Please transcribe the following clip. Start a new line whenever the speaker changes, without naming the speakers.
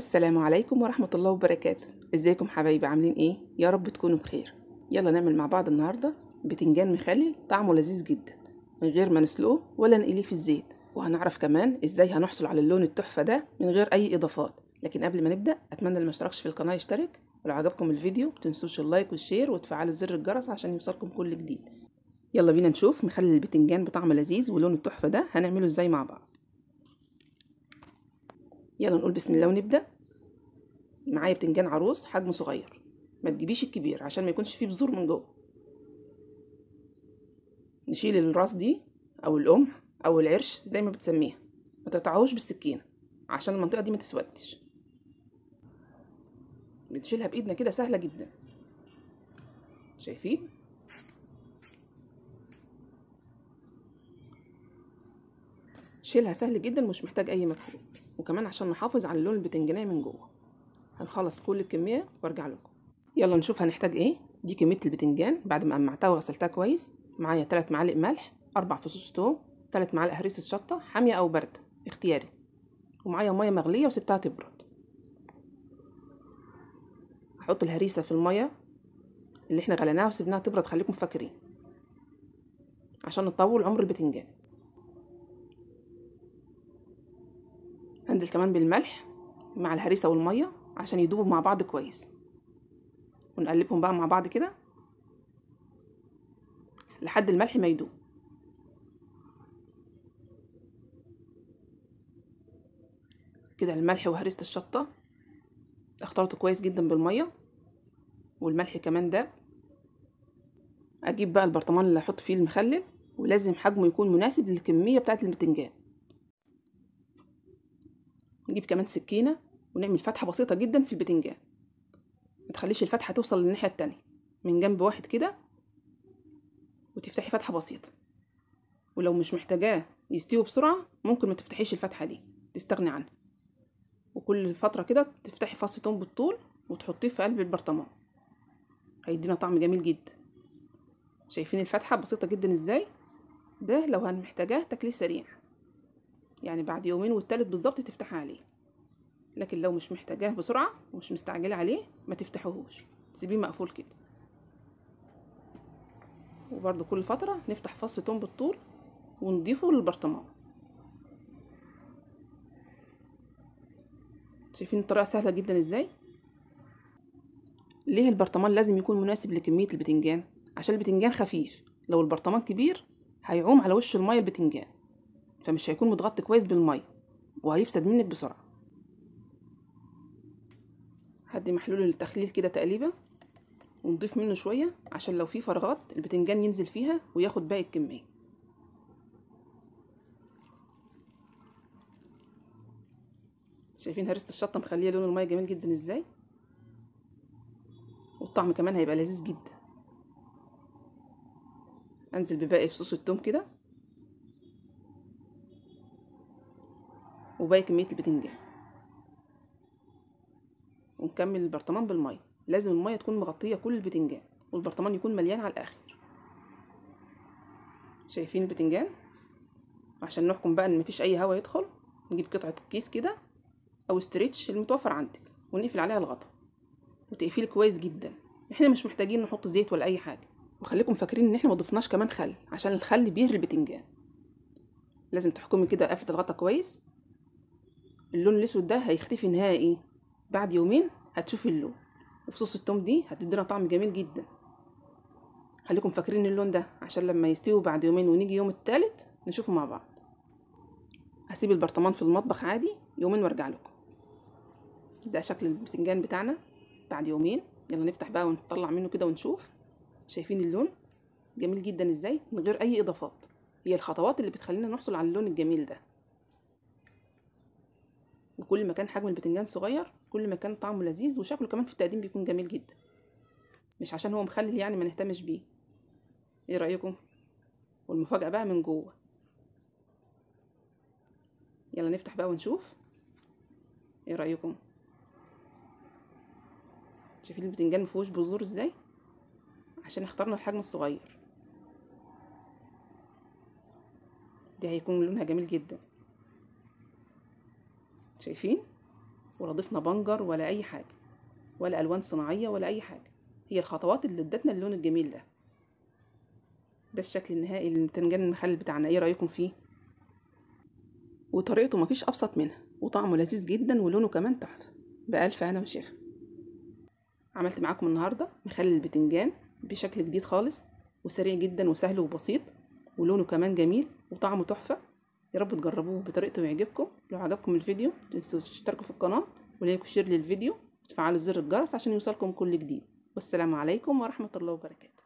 السلام عليكم ورحمة الله وبركاته. إزيكم حبايبي؟ عاملين إيه؟ يا رب تكونوا بخير. يلا نعمل مع بعض النهاردة بتنجان مخلل طعمه لذيذ جدا من غير ما نسلقه ولا نقليه في الزيت. وهنعرف كمان إزاي هنحصل على اللون التحفة ده من غير أي إضافات. لكن قبل ما نبدأ أتمنى اللي ما اشتركش في القناة يشترك. ولو عجبكم الفيديو متنسوش اللايك والشير وتفعلوا زر الجرس عشان يوصلكم كل جديد. يلا بينا نشوف مخلل البتنجان بطعم لذيذ ولون التحفة ده هنعمله إزاي مع بعض. يلا نقول بسم الله ونبدأ. معايا بتنجان عروس حجمه صغير. ما تجيبيش الكبير عشان ما يكونش فيه بذور من جوه. نشيل الراس دي أو القمح أو العرش زي ما بتسميها. ما تقطعوش بالسكينة عشان المنطقة دي ما تسودش. بنشيلها بإيدنا كده سهلة جدا. شايفين؟ شيلها سهل جدا مش محتاج أي مجهود. وكمان عشان نحافظ على اللون البتنجانية من جوه. هنخلص كل الكمية وارجع لكم. يلا نشوف هنحتاج إيه. دي كمية البتنجان. بعد ما قمعتها وغسلتها كويس. معايا 3 معالق ملح 4 فصوص توم 3 معالق هريسة شطة حامية أو باردة. اختياري. ومعايا مية مغلية وسبتها تبرد. هحط الهريسة في المية اللي إحنا غليناها وسبناها تبرد خليكم فاكرين عشان نطول عمر البتنجان. هنزل كمان بالملح مع الهريسة والمية عشان يدوبوا مع بعض كويس. ونقلبهم بقى مع بعض كده لحد الملح ما يدوب. كده الملح وهريسة الشطة اختلطوا كويس جدا بالمية. والملح كمان داب. أجيب بقى البرطمان اللي هحط فيه المخلل ولازم حجمه يكون مناسب للكمية بتاعه البتنجان. نجيب كمان سكينة ونعمل فتحة بسيطة جدا في البتنجان. ما تخليش الفتحة توصل للناحية التانية. من جنب واحد كده وتفتحي فتحة بسيطة. ولو مش محتاجاه يستوي بسرعة ممكن ما تفتحيش الفتحة دي تستغني عنها. وكل فترة كده تفتحي فص توم بالطول وتحطيه في قلب البرطمان. هيدينا طعم جميل جدا. شايفين الفتحة بسيطة جدا إزاي؟ ده لو هنحتاجاه تاكليه سريع. يعني بعد يومين والتالت بالظبط تفتحي عليه. لكن لو مش محتاجاه بسرعة ومش مستعجلة عليه ما تفتحوهوش. تسيبيه مقفول كده. وبرضو كل فترة نفتح فص توم بالطول ونضيفه للبرطمان. شايفين الطريقة سهلة جدا إزاي؟ ليه البرطمان لازم يكون مناسب لكمية البتنجان؟ عشان البتنجان خفيف. لو البرطمان كبير هيعوم على وش المية البتنجان. فمش هيكون متغطي كويس بالمية وهيفسد منك بسرعة. هدي محلول التخليل كده تقليبه ونضيف منه شوية عشان لو في فراغات البتنجان ينزل فيها وياخد باقي الكمية. شايفين هرسة الشطة مخلية لون المية جميل جدا إزاي؟ والطعم كمان هيبقى لذيذ جدا. أنزل بباقي فصوص التوم كده. وباقي كمية البتنجان. ونكمل البرطمان بالمية. لازم المية تكون مغطية كل البتنجان والبرطمان يكون مليان على الآخر. شايفين البتنجان؟ عشان نحكم بقى إن مفيش أي هواء يدخل نجيب قطعة كيس كده أو stretch المتوفر عندك ونقفل عليها الغطا. وتقفيل كويس جدا. إحنا مش محتاجين نحط زيت ولا أي حاجة. وخليكم فاكرين إن إحنا ما ضفناش كمان خل عشان الخل بيهري البتنجان. لازم تحكمي كده قفلة الغطا كويس. اللون الأسود ده هيختفي نهائي بعد يومين هتشوفي اللون. وفصوص التوم دي هتدينا طعم جميل جدا. خليكم فاكرين اللون ده عشان لما يستوي بعد يومين ونيجي يوم التالت نشوفه مع بعض. هسيب البرطمان في المطبخ عادي يومين وارجع لكم. ده شكل البتنجان بتاعنا بعد يومين. يلا نفتح بقى ونطلع منه كده ونشوف. شايفين اللون؟ جميل جدا. إزاي؟ من غير أي إضافات. هي الخطوات اللي بتخلينا نحصل على اللون الجميل ده. وكل ما كان حجم البتنجان صغير كل ما كان طعمه لذيذ وشكله كمان في التقديم بيكون جميل جدا. مش عشان هو مخلل يعني ما نهتمش بيه. إيه رأيكم؟ والمفاجأة بقى من جوه. يلا نفتح بقى ونشوف. إيه رأيكم؟ شايفين البتنجان مفيهوش بذور إزاي؟ عشان اخترنا الحجم الصغير. دي هيكون لونها جميل جدا. شايفين؟ ولا ضفنا بنجر ولا أي حاجة ولا ألوان صناعية ولا أي حاجة. هي الخطوات اللي ادتنا اللون الجميل ده. ده الشكل النهائي للبتنجان المخلل بتاعنا. إيه رأيكم فيه؟ وطريقته مفيش أبسط منها وطعمه لذيذ جدا ولونه كمان تحفة. بألف هنا وشفا عملت معاكم النهارده مخلل البتنجان بشكل جديد خالص وسريع جدا وسهل وبسيط ولونه كمان جميل وطعمه تحفة. يا رب تجربوه بطريقته ويعجبكم. لو عجبكم الفيديو متنسوش تشتركوا في القناة ولايك وشير للفيديو وتفعلوا زر الجرس عشان يوصلكم كل جديد. والسلام عليكم ورحمة الله وبركاته.